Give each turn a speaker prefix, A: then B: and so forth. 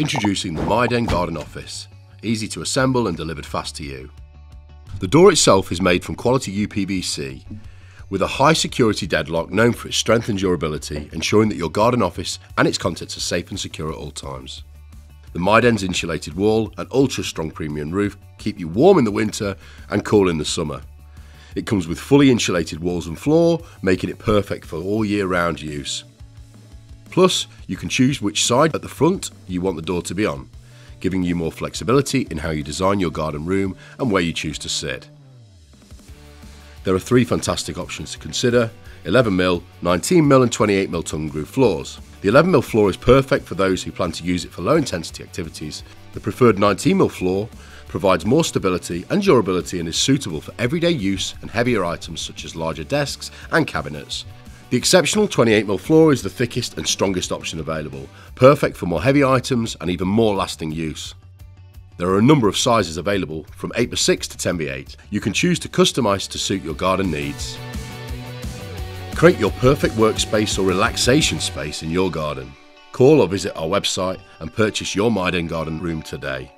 A: Introducing the My Den Garden Office, easy to assemble and delivered fast to you. The door itself is made from quality UPVC with a high security deadlock known for its strength and durability, ensuring that your garden office and its contents are safe and secure at all times. The My Den's insulated wall and ultra strong premium roof keep you warm in the winter and cool in the summer. It comes with fully insulated walls and floor, making it perfect for all year round use. Plus, you can choose which side at the front you want the door to be on, giving you more flexibility in how you design your garden room and where you choose to sit. There are three fantastic options to consider 11mm, 19mm, and 28mm tongue groove floors. The 11mm floor is perfect for those who plan to use it for low intensity activities. The preferred 19mm floor provides more stability and durability and is suitable for everyday use and heavier items such as larger desks and cabinets. The exceptional 28mm floor is the thickest and strongest option available, perfect for more heavy items and even more lasting use. There are a number of sizes available from 8x6 to 10x8. You can choose to customise to suit your garden needs. Create your perfect workspace or relaxation space in your garden. Call or visit our website and purchase your My Den Garden room today.